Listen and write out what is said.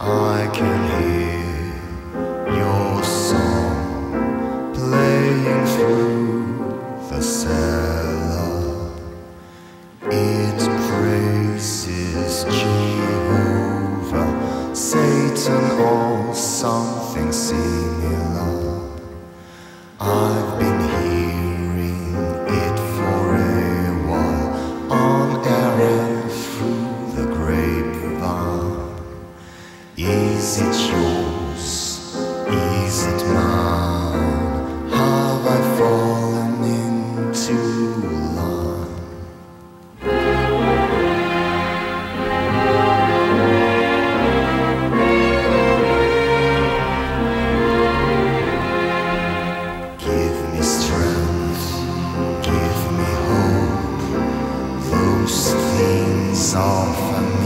I can hear your song playing through the cellar. It praises Jehovah, Satan, or some. Is it yours? Is it mine? Have I fallen into line? Give me strength, give me hope. Those things are familiar.